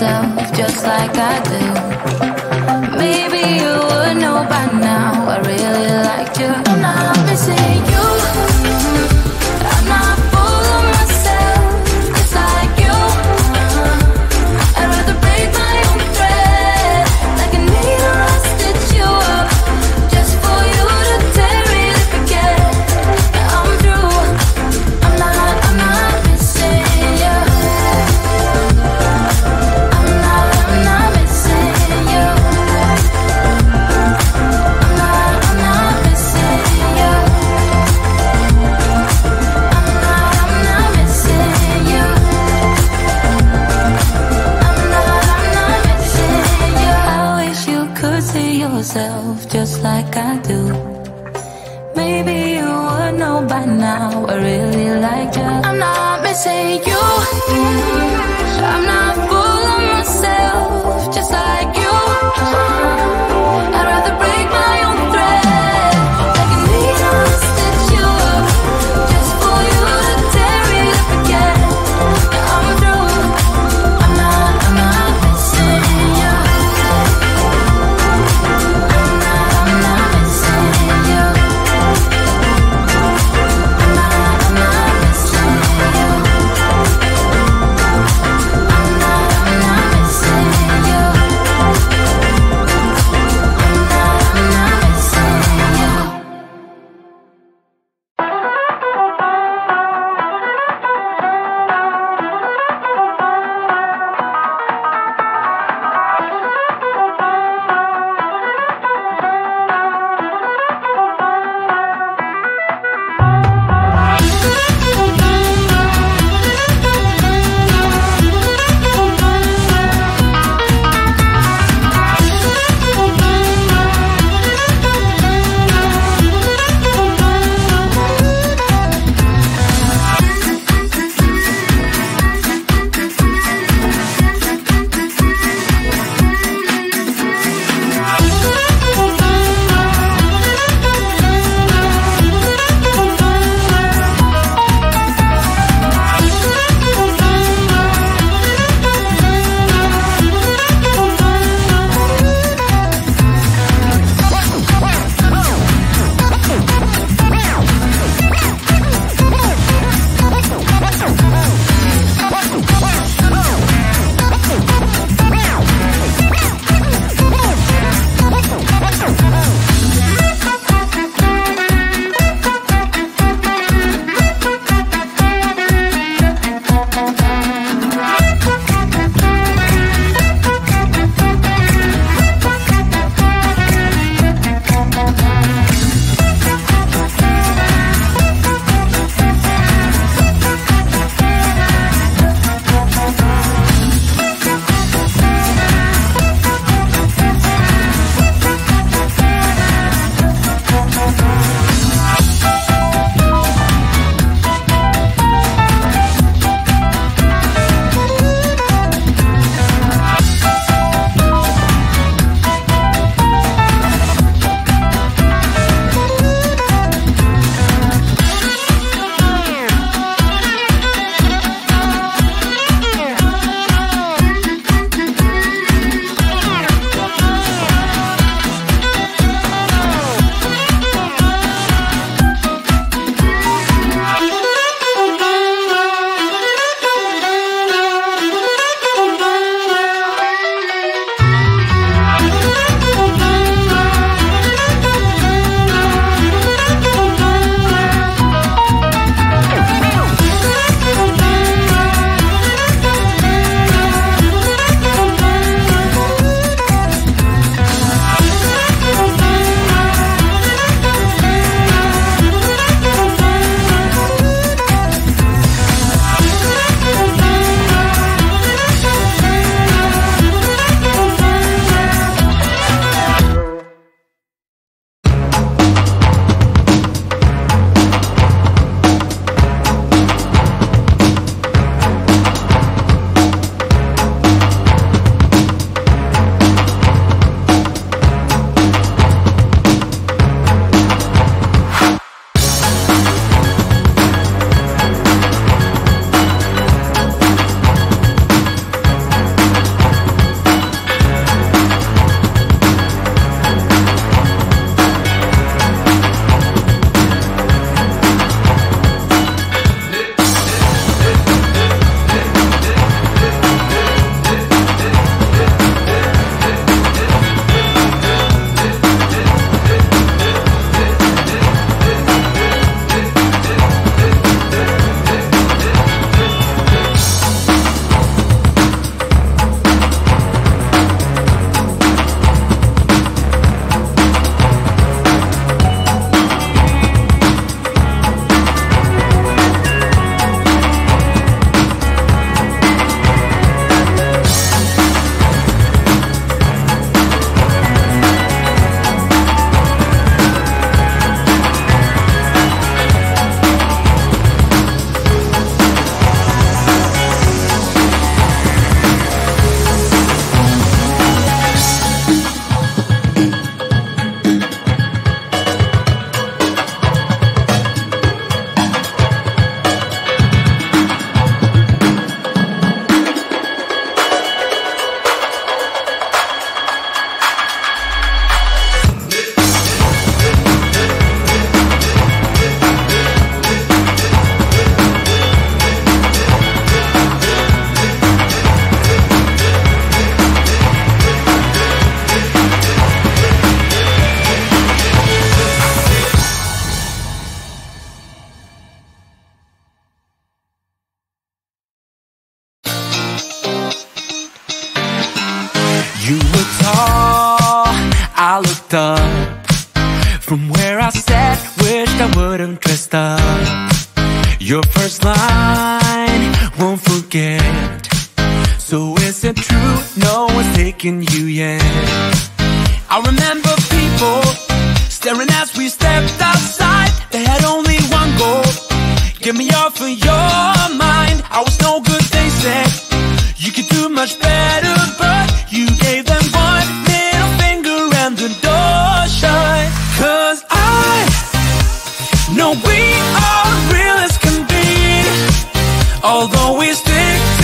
yourself just like I do. Maybe you would know by now. I really like you, and I'm missing you. just like I do. Looked up from where I sat, wished I wouldn't dressed up. Your first line won't forget. So is it true? No one's taking you yet. I remember people staring as we stepped outside. They had only one goal. Get me off of your mind. I was no good, they said. You could do much better, but you gave Cause I know we are real as can be. Although we stick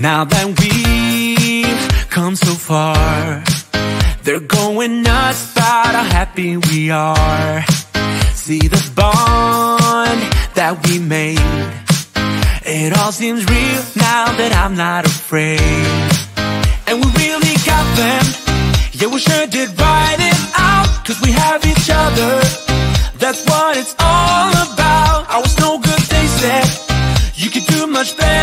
Now that we've come so far, they're going nuts about how happy we are. See the bond that we made. It all seems real now that I'm not afraid. And we really got them. Yeah, we sure did write it out. Cause we have each other. That's what it's all about. I was no good, they said. You could do much better,